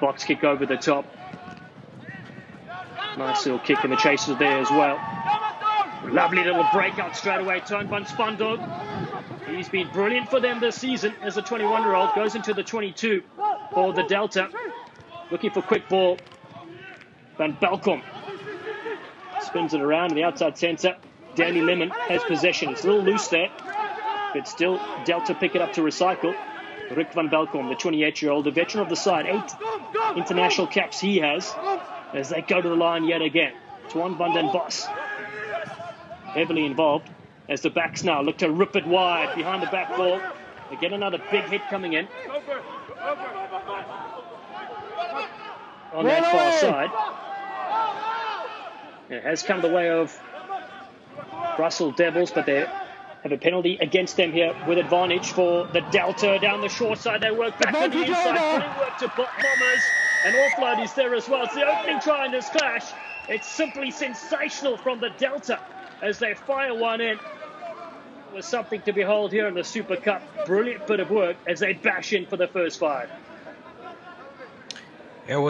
Box kick over the top. Nice little kick in the chases there as well. Lovely little breakout straight away. Turn van Spandorp. He's been brilliant for them this season as a 21 year old. Goes into the 22 for the Delta. Looking for quick ball. Van Belkom spins it around in the outside centre. Danny Lemon has possession. It's a little loose there, but still Delta pick it up to recycle. Rick van Belkom, the 28 year old, the veteran of the side, eight international caps he has as they go to the line yet again. Tuan van den Bos heavily involved as the backs now look to rip it wide behind the back ball. Again, another big hit coming in on that far side. It has come the way of Brussels Devils, but they have a penalty against them here with advantage for the Delta down the short side. They work back on the inside, putting work to Bombers. And offload is there as well. It's the opening try in this clash. It's simply sensational from the Delta as they fire one in. It was something to behold here in the Super Cup. Brilliant bit of work as they bash in for the first five. It was